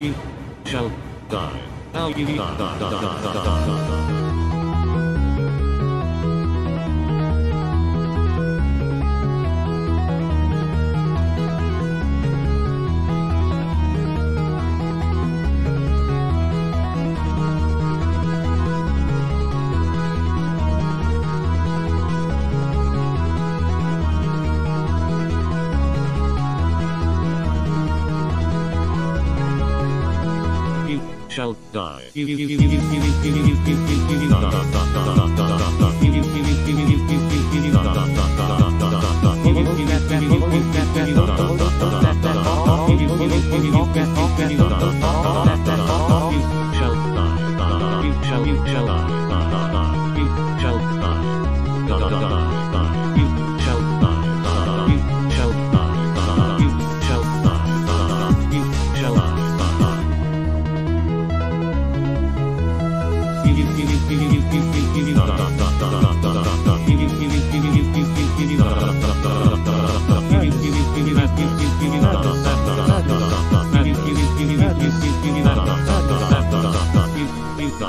You shall die. Now you die, shalt die. You shall die. You shall die. You shall die. You shall die. You shall die. 気になった。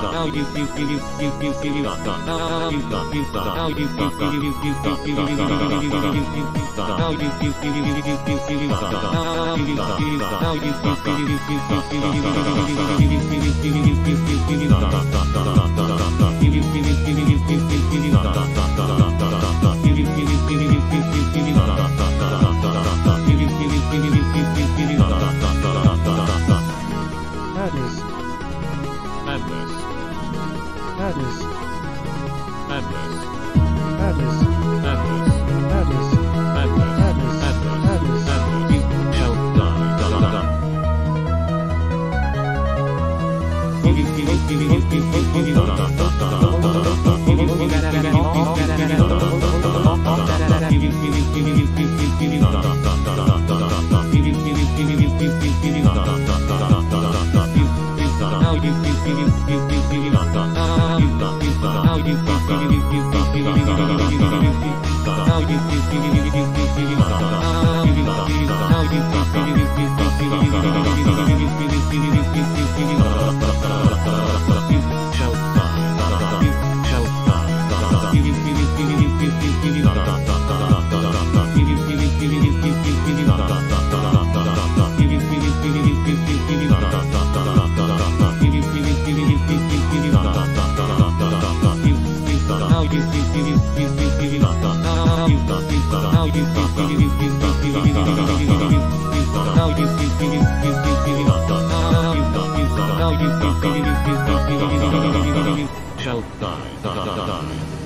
Da da da da madness, madness, madness, madness. madness, Madness, Madness, madness, madness. madness. You shall die. Da, da, da, da. Shall Dot dot dot Shall die.